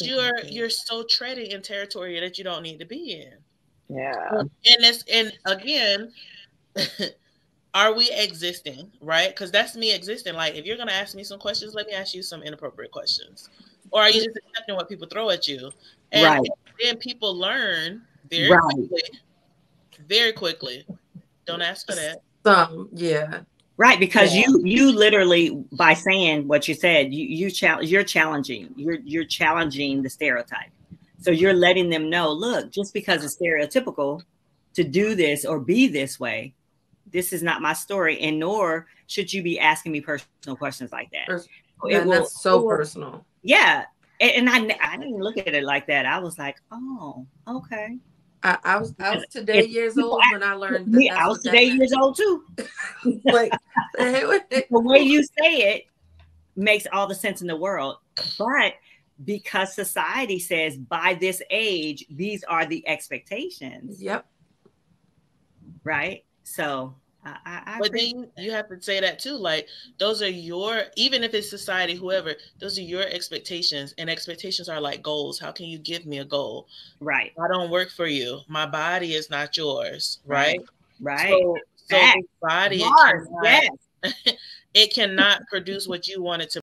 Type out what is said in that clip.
you're you're so treading in territory that you don't need to be in. Yeah. And it's and again, are we existing, right? Because that's me existing. Like if you're gonna ask me some questions, let me ask you some inappropriate questions. Or are you just accepting what people throw at you? And Right. then people learn very Right. quickly. Very quickly. Don't ask for that. Some, yeah. Right, because Yeah. you you literally by saying what you said, you you challenge you're challenging, you're you're challenging the stereotype. So you're letting them know, look, just because it's stereotypical to do this or be this way, this is not my story, and nor should you be asking me personal questions like that. It And will- that's so will- personal. Yeah, and, and I I didn't look at it like that. I was like, oh, okay. I, I was I was If today years old when I learned that that's I was today meant. years old too. like the way you say it makes all the sense in the world. But because society says by this age, these are the expectations, Yep. right? So I, I, But agree. then you, have to say that too. Like those are your even if it's society, whoever, those are your expectations. And expectations are like goals. How can you give me a goal? right, I don't work for you. My body is not yours, right? right. So, so body it cannot, yes. it cannot produce what you want it to